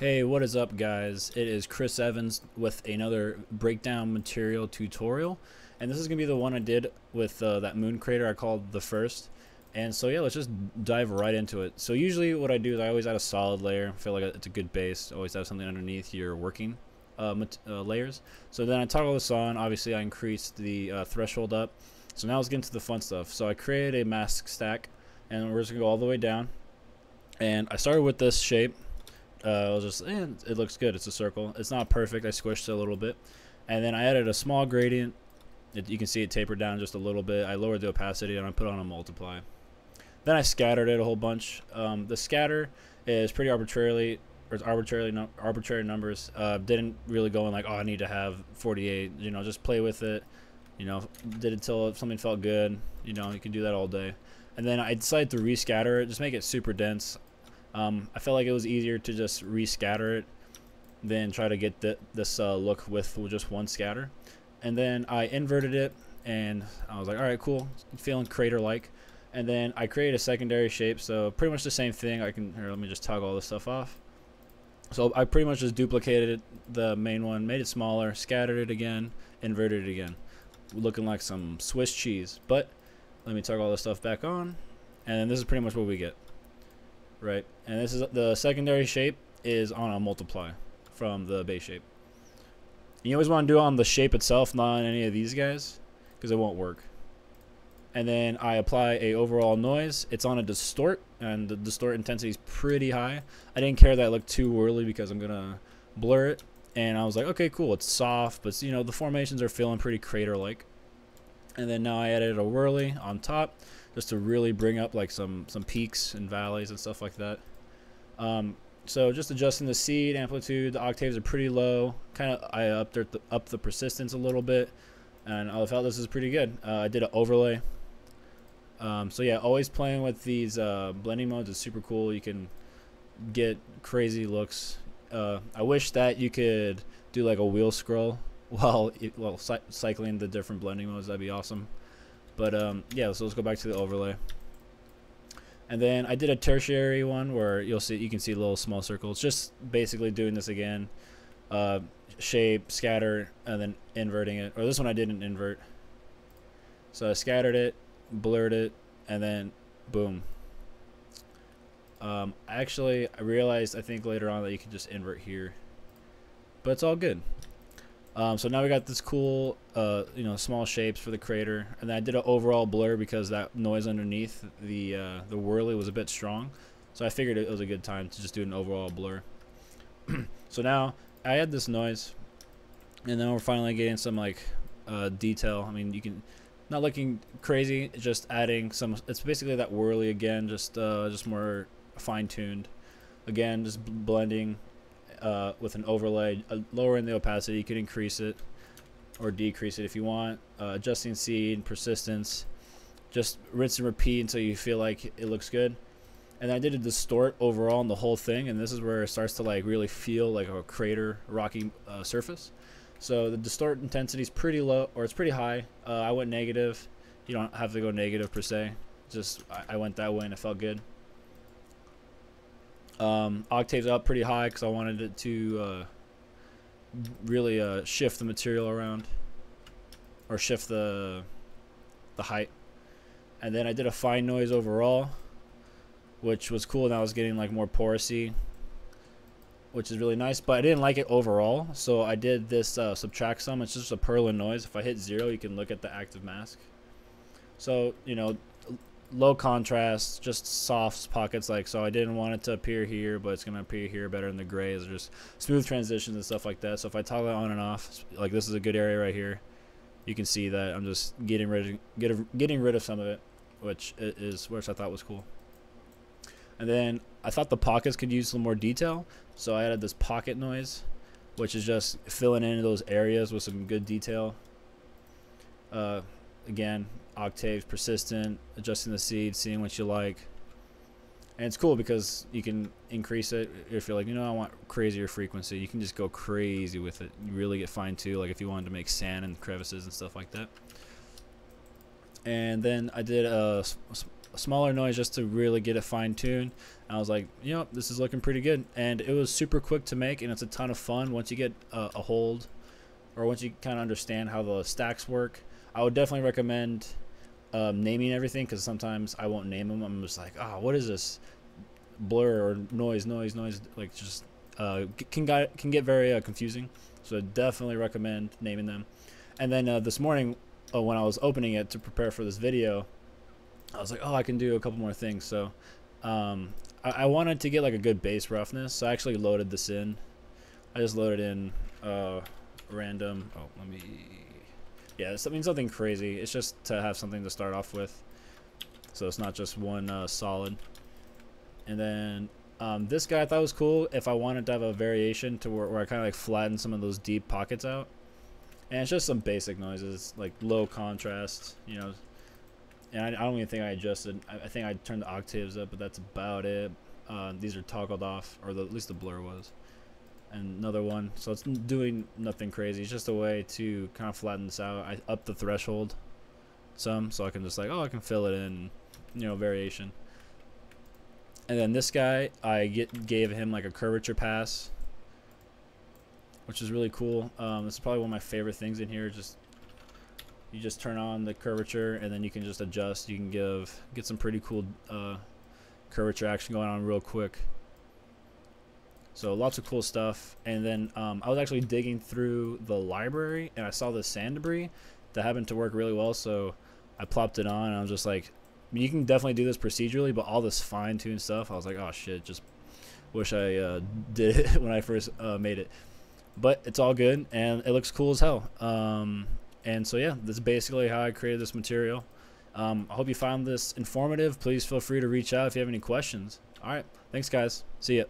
Hey, what is up guys? It is Chris Evans with another breakdown material tutorial. And this is going to be the one I did with uh, that moon crater I called the first. And so yeah, let's just dive right into it. So usually what I do is I always add a solid layer. I feel like it's a good base. Always have something underneath your working uh, uh, layers. So then I toggle this on. Obviously I increased the uh, threshold up. So now let's get into the fun stuff. So I created a mask stack and we're just going to go all the way down. And I started with this shape uh, I was just, eh, it looks good. It's a circle. It's not perfect. I squished it a little bit. And then I added a small gradient. It, you can see it tapered down just a little bit. I lowered the opacity and I put on a multiply. Then I scattered it a whole bunch. Um, the scatter is pretty arbitrarily, or it's arbitrarily no, arbitrary numbers. Uh, didn't really go in like, oh, I need to have 48. You know, just play with it. You know, did it until something felt good. You know, you can do that all day. And then I decided to rescatter it, just make it super dense. Um, I felt like it was easier to just rescatter it than try to get the, this uh, look with just one scatter. And then I inverted it, and I was like, all right, cool, feeling crater-like. And then I created a secondary shape, so pretty much the same thing. I can here, let me just toggle all this stuff off. So I pretty much just duplicated the main one, made it smaller, scattered it again, inverted it again, looking like some Swiss cheese. But let me toggle all this stuff back on, and then this is pretty much what we get right? And this is the secondary shape is on a multiply from the base shape. You always want to do it on the shape itself, not on any of these guys, because it won't work. And then I apply a overall noise. It's on a distort, and the distort intensity is pretty high. I didn't care that it looked too whirly because I'm gonna blur it. And I was like, okay, cool. It's soft, but you know the formations are feeling pretty crater-like. And then now I added a Worley on top just to really bring up like some some peaks and valleys and stuff like that. Um, so just adjusting the seed amplitude, the octaves are pretty low. Kind of I upped the, up the persistence a little bit, and I felt this is pretty good. Uh, I did an overlay. Um, so yeah, always playing with these uh, blending modes is super cool. You can get crazy looks. Uh, I wish that you could do like a wheel scroll while while cycling the different blending modes. That'd be awesome. But um, yeah, so let's go back to the overlay. And then I did a tertiary one where you'll see you can see little small circles. Just basically doing this again. Uh, shape, scatter, and then inverting it. Or this one I didn't invert. So I scattered it, blurred it, and then boom. Um, actually, I realized I think later on that you can just invert here. But it's all good. Um, so now we got this cool, uh, you know, small shapes for the crater, and then I did an overall blur because that noise underneath the uh, the Worley was a bit strong. So I figured it was a good time to just do an overall blur. so now I add this noise, and then we're finally getting some like uh, detail. I mean, you can not looking crazy, just adding some. It's basically that Worley again, just uh, just more fine tuned. Again, just blending uh, with an overlay, uh, lowering the opacity. You can increase it or decrease it if you want. Uh, adjusting seed, persistence. Just rinse and repeat until you feel like it looks good. And I did a distort overall on the whole thing, and this is where it starts to like really feel like a crater, rocky uh, surface. So the distort intensity is pretty low, or it's pretty high. Uh, I went negative. You don't have to go negative per se. Just I, I went that way and it felt good. Um, octaves up pretty high because I wanted it to uh, really uh, shift the material around or shift the the height. And then I did a fine noise overall, which was cool. And I was getting like more porosity, which is really nice. But I didn't like it overall, so I did this uh, subtract sum. It's just a Perlin noise. If I hit zero, you can look at the active mask. So you know, low contrast, just soft pockets like so. I didn't want it to appear here, but it's gonna appear here better in the grays, just smooth transitions and stuff like that. So if I toggle it on and off, like this is a good area right here, you can see that I'm just getting rid of, get, getting rid of some of it, which is which I thought was cool. And then I thought the pockets could use some more detail, so I added this pocket noise, which is just filling in those areas with some good detail. Uh, again, octaves, persistent, adjusting the seed, seeing what you like. And it's cool because you can increase it if you're like, you know, I want crazier frequency. You can just go crazy with it. You really get fine too, like if you wanted to make sand and crevices and stuff like that. And then I did a smaller noise just to really get it fine tuned. I was like, you know, this is looking pretty good, and it was super quick to make, and it's a ton of fun once you get a, a hold, or once you kind of understand how the stacks work. I would definitely recommend um, naming everything because sometimes I won't name them. I'm just like, ah, oh, what is this? Blur or noise, noise, noise. Like just uh, can get can get very uh, confusing. So definitely recommend naming them. And then uh, this morning, uh, when I was opening it to prepare for this video, I was like, oh, I can do a couple more things. So um, I, I, wanted to get like a good base roughness. So I actually loaded this in. I just loaded in uh, random. Oh, let me. Yeah, something something crazy. It's just to have something to start off with. So it's not just one uh, solid. And then um, this guy I thought was cool if I wanted to have a variation to where, where I kind of like flatten some of those deep pockets out. And it's just some basic noises, like low contrast, you know. And I, I don't even think I adjusted. I, I, think I turned the octaves up, but that's about it. Uh, these are toggled off, or the, at least the blur was. Another one. So it's doing nothing crazy. It's just a way to kind of flatten this out. I up the threshold some, so I can just like, oh, I can fill it in, you know, variation. And then this guy, I get gave him like a curvature pass, which is really cool. Um, is probably one of my favorite things in here. Just you just turn on the curvature, and then you can just adjust. You can give get some pretty cool uh, curvature action going on real quick. So lots of cool stuff. And then um, I was actually digging through the library, and I saw the sand debris that happened to work really well. So I plopped it on, and I was just like, you can definitely do this procedurally, but all this fine-tuned stuff, I was like, oh shit, just wish I uh, did it when I first uh, made it. But it's all good, and it looks cool as hell. Um, and so yeah, this is basically how I created this material. Um, I hope you found this informative. Please feel free to reach out if you have any questions. All right, thanks guys. See ya.